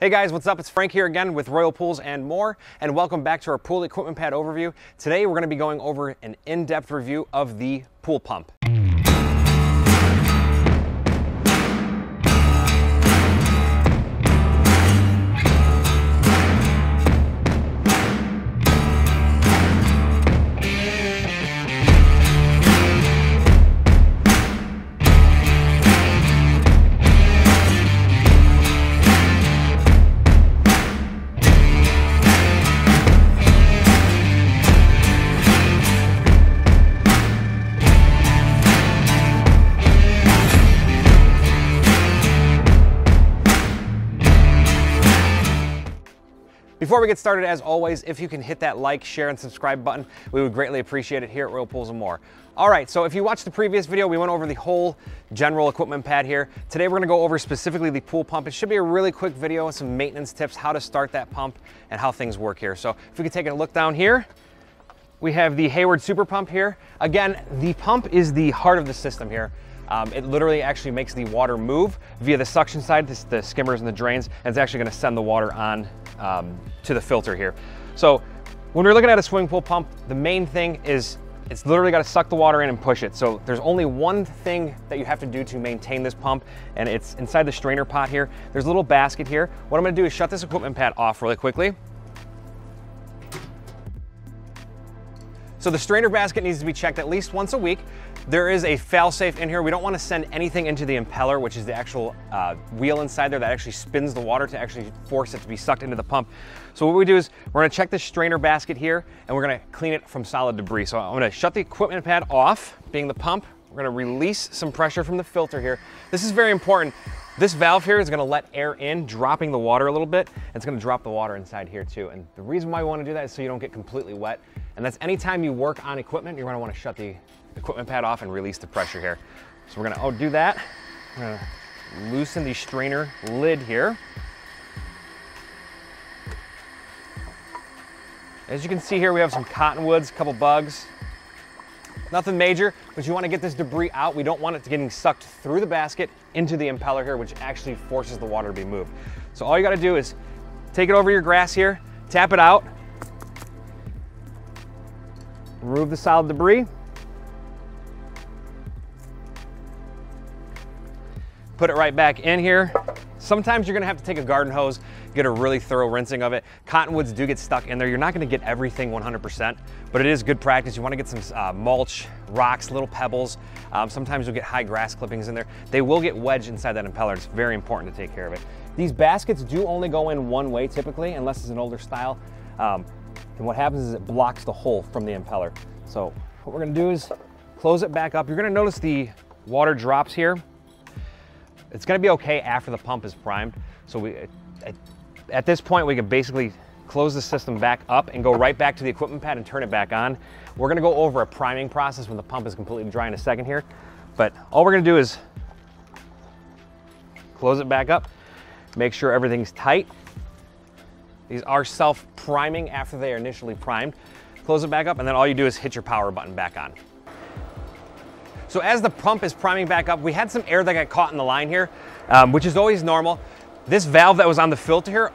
Hey guys, what's up? It's Frank here again with Royal Pools and more, and welcome back to our pool equipment pad overview. Today we're going to be going over an in-depth review of the pool pump. Before we get started, as always, if you can hit that like, share, and subscribe button, we would greatly appreciate it here at Royal Pools and More. All right, so if you watched the previous video, we went over the whole general equipment pad here. Today we're gonna go over specifically the pool pump. It should be a really quick video and some maintenance tips, how to start that pump and how things work here. So if we could take a look down here, we have the Hayward Super Pump here. Again, the pump is the heart of the system here. Um, it literally actually makes the water move via the suction side, the skimmers and the drains, and it's actually gonna send the water on um, to the filter here. So when we're looking at a swimming pool pump, the main thing is it's literally got to suck the water in and push it. So there's only one thing that you have to do to maintain this pump, and it's inside the strainer pot here. There's a little basket here. What I'm gonna do is shut this equipment pad off really quickly. So the strainer basket needs to be checked at least once a week. There is a fail-safe in here. We don't want to send anything into the impeller, which is the actual uh, wheel inside there that actually spins the water to actually force it to be sucked into the pump. So what we do is we're going to check the strainer basket here and we're going to clean it from solid debris. So I'm going to shut the equipment pad off, being the pump. We're to release some pressure from the filter here. This is very important. This valve here is gonna let air in, dropping the water a little bit. It's gonna drop the water inside here too. And the reason why we wanna do that is so you don't get completely wet. And that's anytime you work on equipment, you're gonna wanna shut the equipment pad off and release the pressure here. So we're gonna oh, do that. We're gonna loosen the strainer lid here. As you can see here, we have some cottonwoods, a couple bugs, Nothing major, but you want to get this debris out. We don't want it getting sucked through the basket into the impeller here, which actually forces the water to be moved. So all you got to do is take it over your grass here, tap it out, remove the solid debris, put it right back in here. Sometimes you're gonna have to take a garden hose, get a really thorough rinsing of it. Cottonwoods do get stuck in there. You're not gonna get everything 100%, but it is good practice. You wanna get some uh, mulch, rocks, little pebbles. Um, sometimes you'll get high grass clippings in there. They will get wedged inside that impeller. It's very important to take care of it. These baskets do only go in one way typically, unless it's an older style. Um, and what happens is it blocks the hole from the impeller. So what we're gonna do is close it back up. You're gonna notice the water drops here it's gonna be okay after the pump is primed. So we, at, this point, we can basically close the system back up and go right back to the equipment pad and turn it back on. We're gonna go over a priming process when the pump is completely dry in a second here. But all we're gonna do is close it back up, make sure everything's tight. These are self-priming after they are initially primed. Close it back up, and then all you do is hit your power button back on. So as the pump is priming back up, we had some air that got caught in the line here, um, which is always normal. This valve that was on the filter here,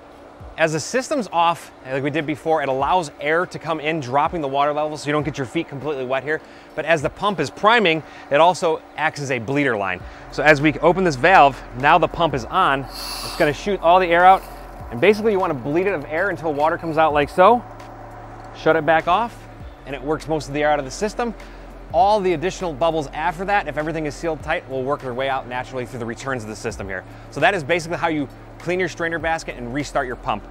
as the system's off, like we did before, it allows air to come in, dropping the water level so you don't get your feet completely wet here. But as the pump is priming, it also acts as a bleeder line. So as we open this valve, now the pump is on, it's gonna shoot all the air out, and basically you wanna bleed it of air until water comes out like so, shut it back off, and it works most of the air out of the system. All the additional bubbles after that, if everything is sealed tight, will work their way out naturally through the returns of the system here. So that is basically how you clean your strainer basket and restart your pump.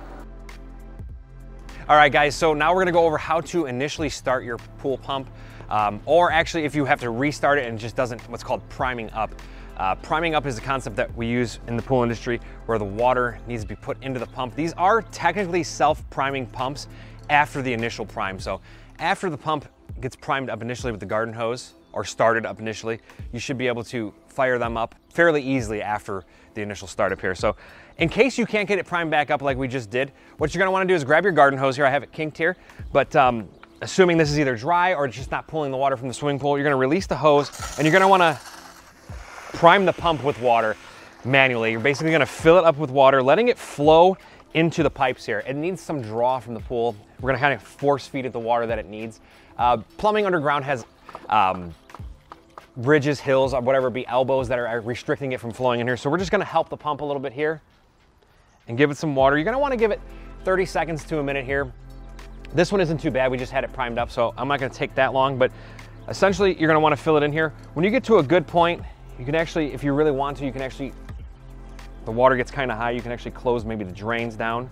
All right, guys, so now we're gonna go over how to initially start your pool pump, um, or actually if you have to restart it and it just doesn't, what's called priming up. Uh, priming up is a concept that we use in the pool industry where the water needs to be put into the pump. These are technically self-priming pumps after the initial prime. So after the pump gets primed up initially with the garden hose or started up initially, you should be able to fire them up fairly easily after the initial startup here. So in case you can't get it primed back up like we just did, what you're gonna wanna do is grab your garden hose here. I have it kinked here, but um, assuming this is either dry or just not pulling the water from the swimming pool, you're gonna release the hose and you're gonna wanna prime the pump with water. manually. You're basically gonna fill it up with water, letting it flow into the pipes here. It needs some draw from the pool. We're gonna kind of force feed it the water that it needs. Uh, plumbing underground has um, bridges, hills, or whatever be elbows that are restricting it from flowing in here. So we're just gonna help the pump a little bit here and give it some water. You're gonna wanna give it 30 seconds to a minute here. This one isn't too bad. We just had it primed up, so I'm not gonna take that long, but essentially you're gonna wanna fill it in here. When you get to a good point, you can actually, if you really want to, you can actually, the water gets kind of high, you can actually close maybe the drains down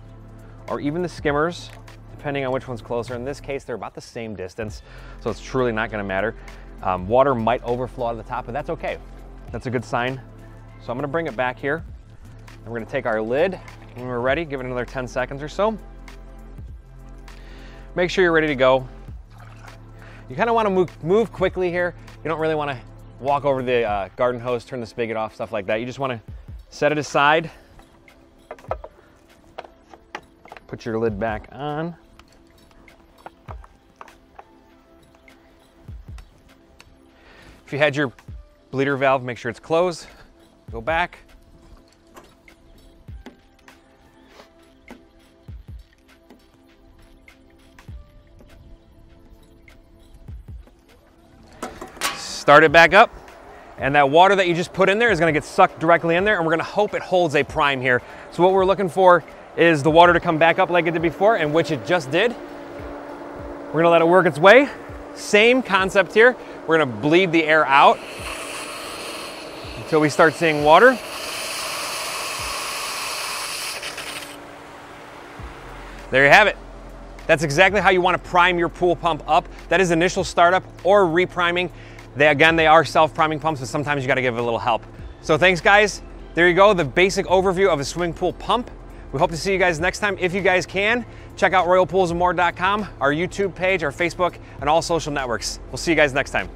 or even the skimmers, depending on which one's closer. In this case, they're about the same distance, so it's truly not gonna matter. Um, water might overflow out of the top, but that's okay. That's a good sign. So I'm gonna bring it back here, and we're gonna take our lid, when we're ready, give it another 10 seconds or so. Make sure you're ready to go. You kind of want to move, move quickly here. You don't really want to walk over the uh, garden hose, turn the spigot off, stuff like that. You just want to set it aside. Put your lid back on. If you had your bleeder valve, make sure it's closed. Go back. Start it back up. And that water that you just put in there is gonna get sucked directly in there and we're gonna hope it holds a prime here. So what we're looking for is the water to come back up like it did before and which it just did. We're gonna let it work its way. Same concept here. We're gonna bleed the air out until we start seeing water. There you have it. That's exactly how you want to prime your pool pump up. That is initial startup or repriming. They, again, they are self-priming pumps, but sometimes you gotta give it a little help. So thanks guys. There you go, the basic overview of a swimming pool pump. We hope to see you guys next time. If you guys can, check out royalpoolsandmore.com, our YouTube page, our Facebook, and all social networks. We'll see you guys next time.